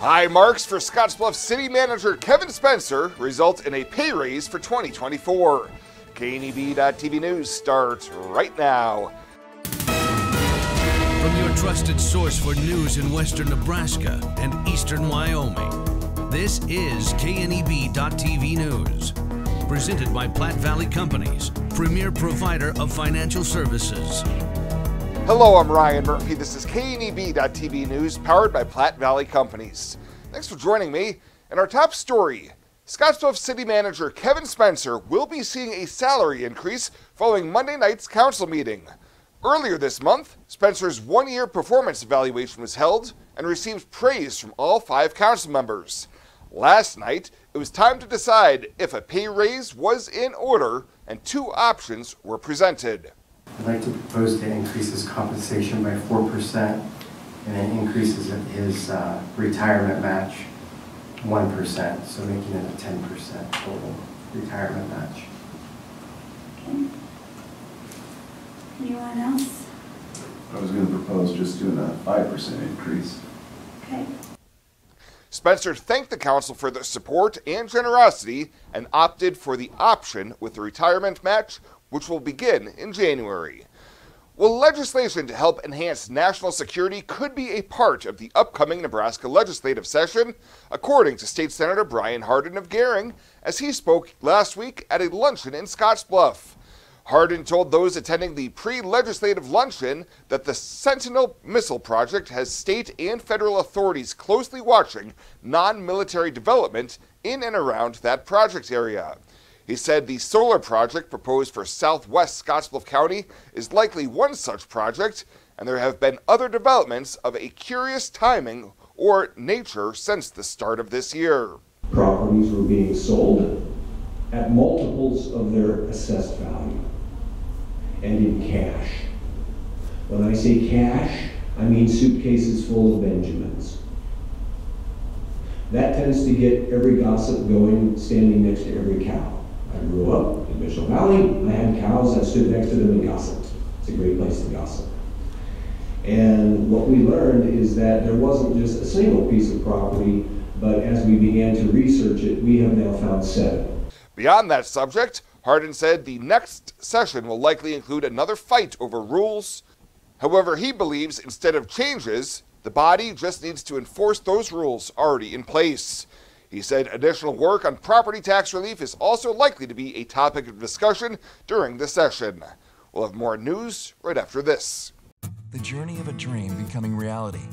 High marks for Scottsbluff City Manager Kevin Spencer result in a pay raise for 2024. KNEB.TV News starts right now. From your trusted source for news in western Nebraska and eastern Wyoming, this is KNEB.TV News. Presented by Platte Valley Companies, premier provider of financial services. Hello, I'm Ryan Murphy. This is KNEB.TV News, powered by Platte Valley Companies. Thanks for joining me. And our top story Scottsbluff City Manager Kevin Spencer will be seeing a salary increase following Monday night's council meeting. Earlier this month, Spencer's one year performance evaluation was held and received praise from all five council members. Last night, it was time to decide if a pay raise was in order, and two options were presented. I'd like to propose to increase his compensation by 4% and then increases his uh, retirement match 1%, so making it a 10% total retirement match. Okay. Anyone else? I was going to propose just doing a 5% increase. Okay. Spencer thanked the council for their support and generosity and opted for the option with the retirement match, which will begin in January. Well, legislation to help enhance national security could be a part of the upcoming Nebraska legislative session, according to State Senator Brian Hardin of Gering, as he spoke last week at a luncheon in Scottsbluff. Hardin told those attending the pre legislative luncheon that the Sentinel missile project has state and federal authorities closely watching non military development in and around that project area. He said the solar project proposed for southwest Scottsbluff County is likely one such project, and there have been other developments of a curious timing or nature since the start of this year. Properties were being sold at multiples of their assessed value and in cash. When I say cash, I mean suitcases full of Benjamins. That tends to get every gossip going standing next to every cow. I grew up in Mitchell Valley. I had cows. that stood next to them and gossiped. It's a great place to gossip. And what we learned is that there wasn't just a single piece of property, but as we began to research it, we have now found seven. Beyond that subject, Hardin said the next session will likely include another fight over rules. However, he believes instead of changes, the body just needs to enforce those rules already in place. He said additional work on property tax relief is also likely to be a topic of discussion during the session. We'll have more news right after this. The journey of a dream becoming reality.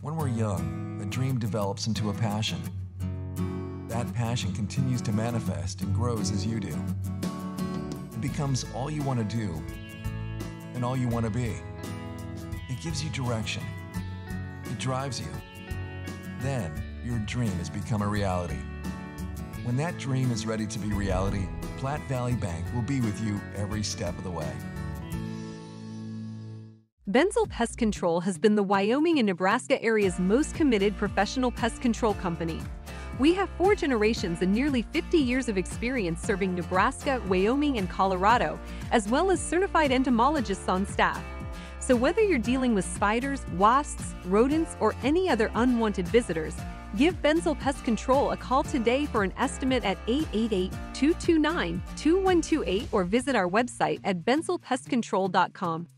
When we're young, a dream develops into a passion. That passion continues to manifest and grows as you do. It becomes all you want to do and all you want to be. It gives you direction. It drives you. Then, your dream has become a reality. When that dream is ready to be reality, Platte Valley Bank will be with you every step of the way. Benzel Pest Control has been the Wyoming and Nebraska area's most committed professional pest control company. We have four generations and nearly 50 years of experience serving Nebraska, Wyoming, and Colorado, as well as certified entomologists on staff. So whether you're dealing with spiders, wasps, rodents, or any other unwanted visitors, Give Benzel Pest Control a call today for an estimate at 888-229-2128 or visit our website at benzelpestcontrol.com.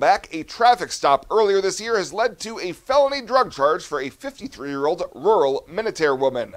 back. A traffic stop earlier this year has led to a felony drug charge for a 53 year old rural Minatare woman.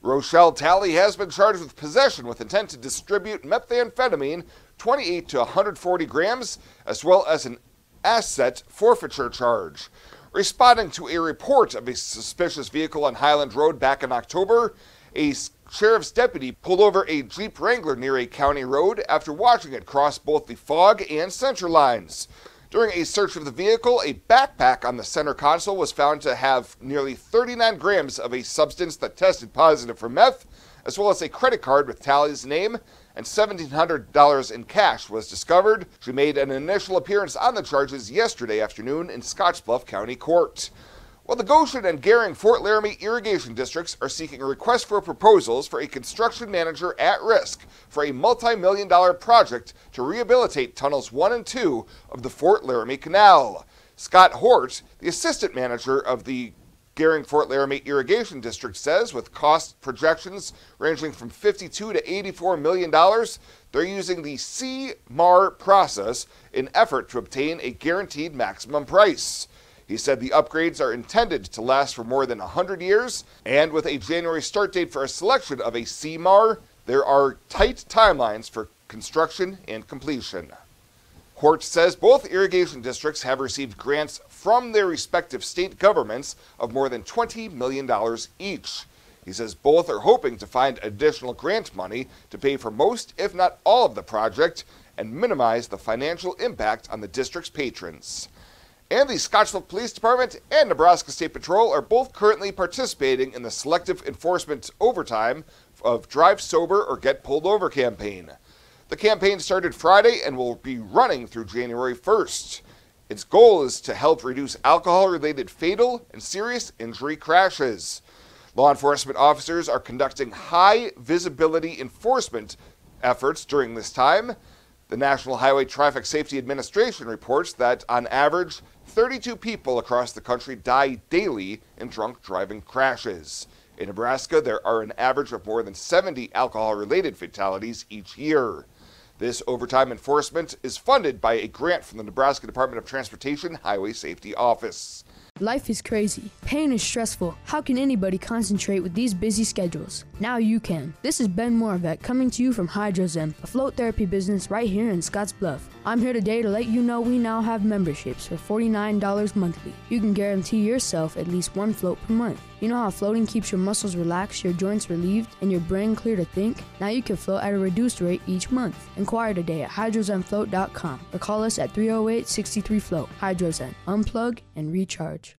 Rochelle Talley has been charged with possession with intent to distribute methamphetamine, 28 to 140 grams, as well as an asset forfeiture charge. Responding to a report of a suspicious vehicle on Highland Road back in October, a sheriff's deputy pulled over a Jeep Wrangler near a county road after watching it cross both the fog and center lines. During a search of the vehicle, a backpack on the center console was found to have nearly 39 grams of a substance that tested positive for meth, as well as a credit card with Tally's name and $1,700 in cash was discovered. She made an initial appearance on the charges yesterday afternoon in Scottsbluff County Court. Well, the Goshen and Gering Fort Laramie irrigation districts are seeking a request for proposals for a construction manager at risk for a multi million dollar project to rehabilitate tunnels 1 and 2 of the Fort Laramie Canal. Scott Hort, the assistant manager of the Gering Fort Laramie Irrigation District says with cost projections ranging from 52 to 84 million dollars, they're using the CMAR process in effort to obtain a guaranteed maximum price. He said the upgrades are intended to last for more than 100 years, and with a January start date for a selection of a CMAR, there are tight timelines for construction and completion. Hort says both irrigation districts have received grants from their respective state governments of more than $20 million each. He says both are hoping to find additional grant money to pay for most, if not all, of the project and minimize the financial impact on the district's patrons and the Scottsbluff Police Department and Nebraska State Patrol are both currently participating in the selective enforcement overtime of Drive Sober or Get Pulled Over campaign. The campaign started Friday and will be running through January 1st. Its goal is to help reduce alcohol related fatal and serious injury crashes. Law enforcement officers are conducting high visibility enforcement efforts during this time. The National Highway Traffic Safety Administration reports that, on average, 32 people across the country die daily in drunk driving crashes. In Nebraska, there are an average of more than 70 alcohol related fatalities each year. This overtime enforcement is funded by a grant from the Nebraska Department of Transportation Highway Safety Office. Life is crazy. Pain is stressful. How can anybody concentrate with these busy schedules? Now you can. This is Ben Moravec coming to you from Hydrozen, a float therapy business right here in Scottsbluff. I'm here today to let you know we now have memberships for $49 monthly. You can guarantee yourself at least one float per month. You know how floating keeps your muscles relaxed, your joints relieved, and your brain clear to think? Now you can float at a reduced rate each month. Inquire today at hydrozenfloat.com or call us at 308 63 Float. Hydrozen. Unplug and recharge.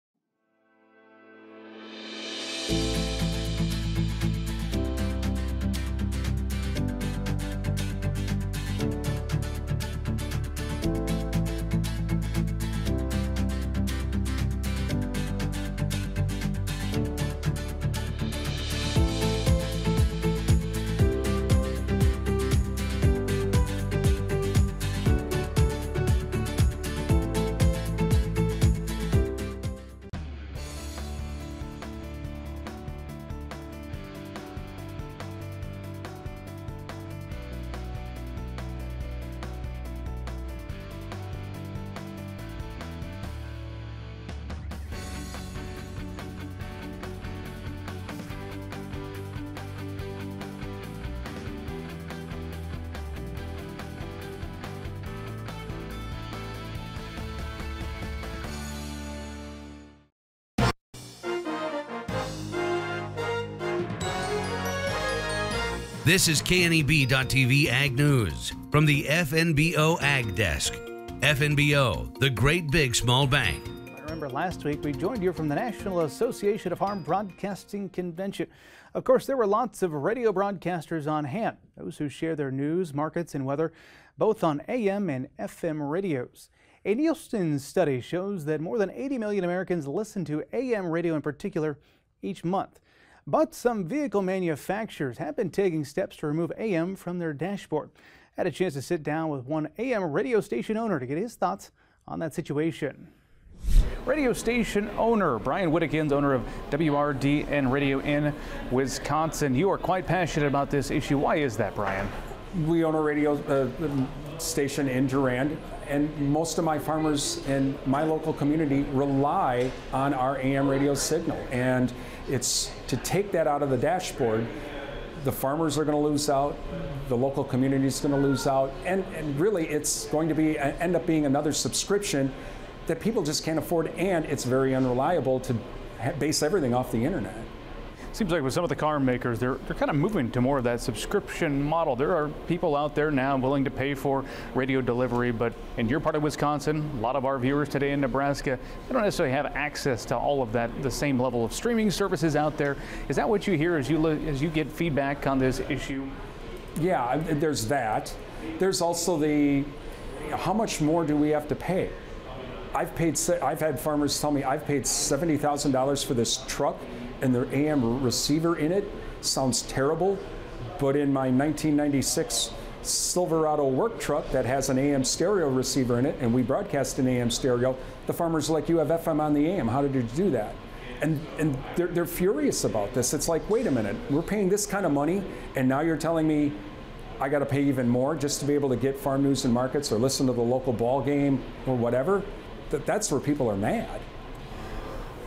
This is KNEB.TV Ag News from the FNBO Ag Desk. FNBO, the great big small bank. I remember last week we joined you from the National Association of Farm Broadcasting Convention. Of course, there were lots of radio broadcasters on hand, those who share their news, markets, and weather both on AM and FM radios. A Nielsen study shows that more than 80 million Americans listen to AM radio in particular each month. But some vehicle manufacturers have been taking steps to remove AM from their dashboard. I had a chance to sit down with one AM radio station owner to get his thoughts on that situation. Radio station owner Brian Winnekins, owner of WRDN Radio in Wisconsin. You are quite passionate about this issue. Why is that, Brian? We own a radio uh, station in Durand, and most of my farmers in my local community rely on our AM radio signal. And it's to take that out of the dashboard. The farmers are going to lose out. The local community is going to lose out, and, and really, it's going to be end up being another subscription that people just can't afford, and it's very unreliable to base everything off the internet. Seems like with some of the car makers, they're, they're kind of moving to more of that subscription model. There are people out there now willing to pay for radio delivery, but in your part of Wisconsin, a lot of our viewers today in Nebraska, they don't necessarily have access to all of that, the same level of streaming services out there. Is that what you hear as you, as you get feedback on this issue? Yeah, there's that. There's also the how much more do we have to pay? I've paid. I've had farmers tell me I've paid seventy thousand dollars for this truck, and their AM receiver in it sounds terrible. But in my 1996 Silverado work truck that has an AM stereo receiver in it, and we broadcast an AM stereo, the farmers like, "You have FM on the AM. How did you do that?" And, and they're, they're furious about this. It's like, wait a minute, we're paying this kind of money, and now you're telling me I got to pay even more just to be able to get farm news and markets or listen to the local ball game or whatever. That, that's where people are mad.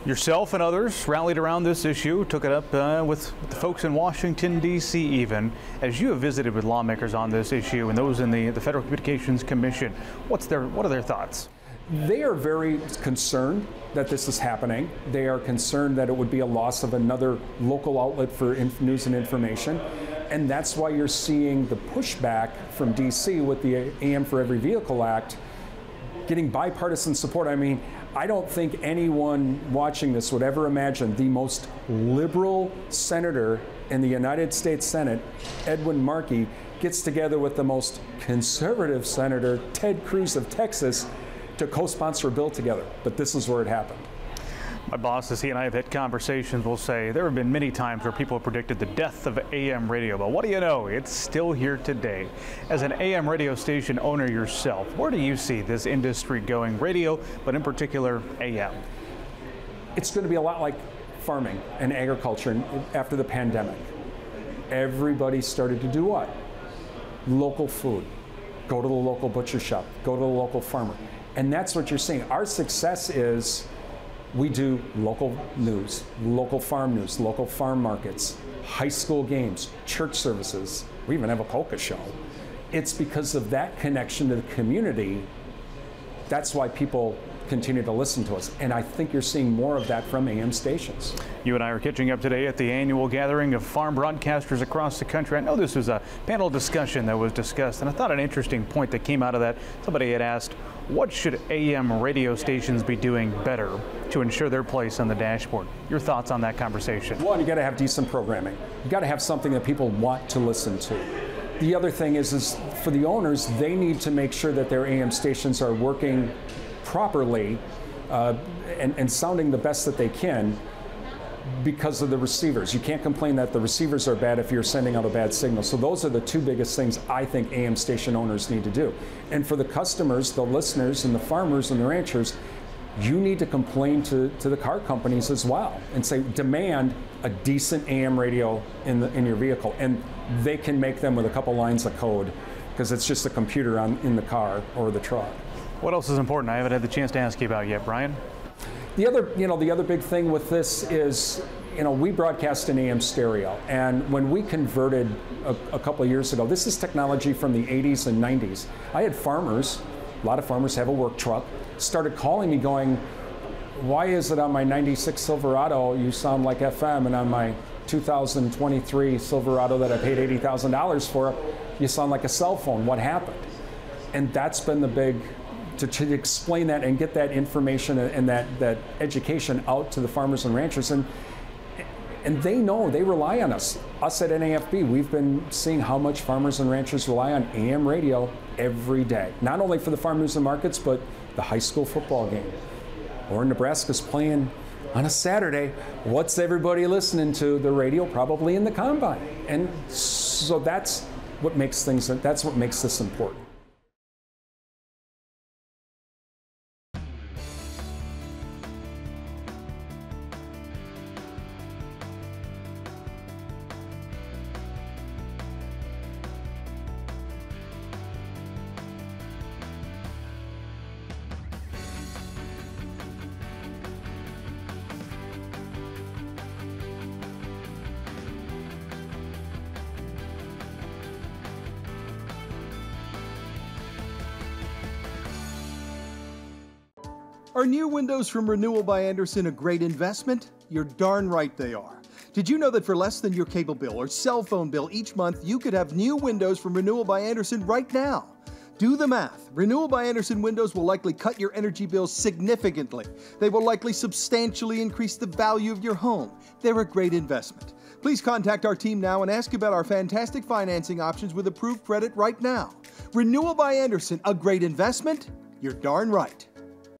Yourself and others rallied around this issue, took it up uh, with, the folks in Washington, D.C., even. As you have visited with lawmakers on this issue and those in the, the Federal Communications Commission, what's their, what are their thoughts? They are very concerned that this is happening. They are concerned that it would be a loss of another local outlet for news and information. And that's why you're seeing the pushback from DC with the AM for Every Vehicle Act getting bipartisan support. I mean, I don't think anyone watching this would ever imagine the most liberal senator in the United States Senate, Edward Markey, gets together with the most conservative senator, Ted Cruz of Texas, to co sponsor a bill together. But this is where it happened. My bosses, he and I have had conversations, We'll say there have been many times where people have predicted the death of AM radio, but what do you know? It's still here today. As an AM radio station owner yourself, where do you see this industry going? Radio, but in particular AM. It's going to be a lot like farming and agriculture after the pandemic. Everybody started to do what? Local food. Go to the local butcher shop, go to the local farmer. And that's what you're seeing. Our success is we do local news, local farm news, local farm markets, high school games, church services. We even have a polka show. It's because of that connection to the community. That's why people continue to listen to us. And I think you're seeing more of that from AM stations. You and I are catching up today at the annual gathering of farm broadcasters across the country. I know this was a panel discussion that was discussed, and I thought an interesting point that came out of that. Somebody had asked, what should AM radio stations be doing better to ensure their place on the dashboard? Your thoughts on that conversation? One, you got to have decent programming. You got to have something that people want to listen to. The other thing is, is for the owners, they need to make sure that their AM stations are working properly uh, and, and sounding the best that they can because of the receivers. You can't complain that the receivers are bad if you're sending out a bad signal. So those are the two biggest things I think AM station owners need to do. And for the customers, the listeners, and the farmers and the ranchers, you need to complain to, to the car companies as well and say demand a decent AM radio in, the, in your vehicle. And they can make them with a couple lines of code because it's just a computer on, in the car or the truck. What else is important I haven't had the chance to ask you about yet, Brian? The other, you know, the other big thing with this is, you know, we broadcast in AM stereo, and when we converted a, a couple of years ago, this is technology from the 80s and 90s. I had farmers, a lot of farmers have a work truck, started calling me going, why is it on my 96 Silverado you sound like FM, and on my 2023 Silverado that I paid $80,000 for, you sound like a cell phone. What happened? And that's been the big to, to explain that and get that information and that, that education out to the farmers and ranchers. And, and they know, they rely on us. Us at NAFB, we've been seeing how much farmers and ranchers rely on AM radio every day. Not only for the farm news and markets, but the high school football game. Or Nebraska's playing on a Saturday. What's everybody listening to? The radio, probably in the combine. And so that's what makes things, that's what makes this important. Are new windows from Renewal by Andersen a great investment? You're darn right they are. Did you know that for less than your cable bill or cell phone bill each month, you could have new windows from Renewal by Andersen right now? Do the math. Renewal by Andersen windows will likely cut your energy bills significantly. They will likely substantially increase the value of your home. They're a great investment. Please contact our team now and ask about our fantastic financing options with approved credit right now. Renewal by Andersen, a great investment? You're darn right.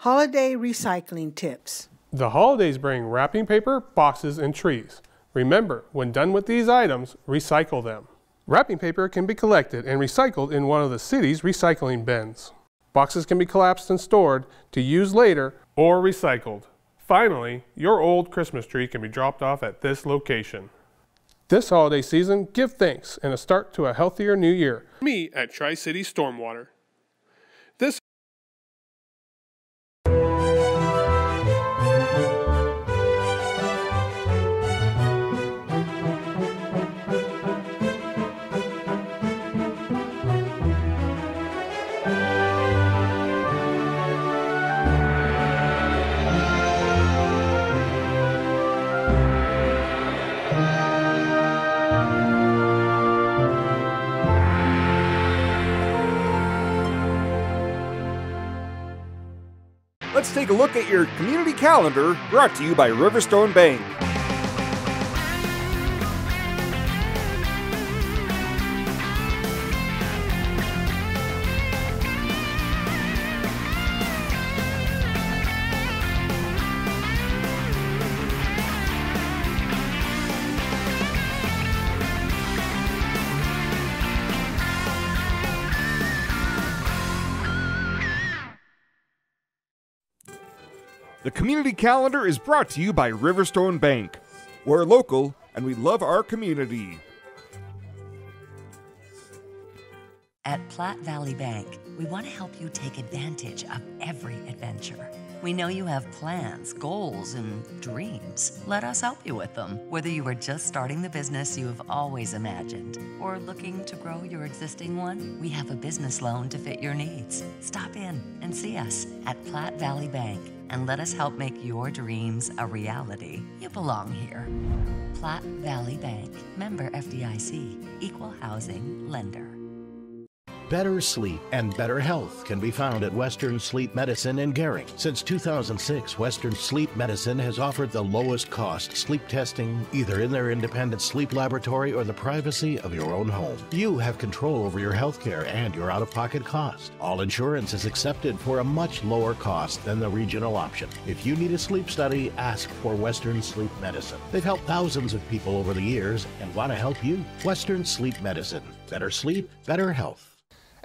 Holiday recycling tips. The holidays bring wrapping paper, boxes, and trees. Remember, when done with these items, recycle them. Wrapping paper can be collected and recycled in one of the city's recycling bins. Boxes can be collapsed and stored to use later or recycled. Finally, your old Christmas tree can be dropped off at this location. This holiday season, give thanks and a start to a healthier new year. Me at Tri City Stormwater. Let's take a look at your community calendar brought to you by Riverstone Bank. Community calendar is brought to you by Riverstone Bank. We're local and we love our community. At Platte Valley Bank, we want to help you take advantage of every adventure. We know you have plans, goals, and dreams. Let us help you with them. Whether you are just starting the business you have always imagined or looking to grow your existing one, we have a business loan to fit your needs. Stop in and see us at Platte Valley Bank and let us help make your dreams a reality. You belong here. Platte Valley Bank, member FDIC, equal housing lender. Better sleep and better health can be found at Western Sleep Medicine in Gering. Since 2006, Western Sleep Medicine has offered the lowest cost sleep testing either in their independent sleep laboratory or the privacy of your own home. You have control over your health care and your out of pocket cost. All insurance is accepted for a much lower cost than the regional option. If you need a sleep study, ask for Western Sleep Medicine. They've helped thousands of people over the years and want to help you. Western Sleep Medicine. Better sleep, better health.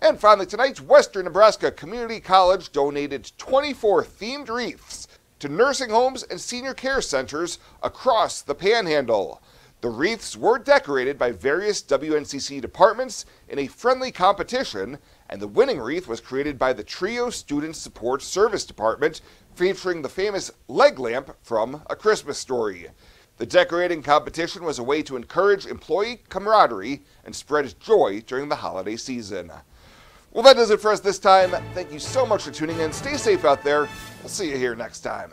And finally, tonight's Western Nebraska Community College donated 24 themed wreaths to nursing homes and senior care centers across the panhandle. The wreaths were decorated by various WNCC departments in a friendly competition, and the winning wreath was created by the Trio Student Support Service Department, featuring the famous leg lamp from A Christmas Story. The decorating competition was a way to encourage employee camaraderie and spread joy during the holiday season. Well, that does it for us this time. Thank you so much for tuning in. Stay safe out there. We'll see you here next time.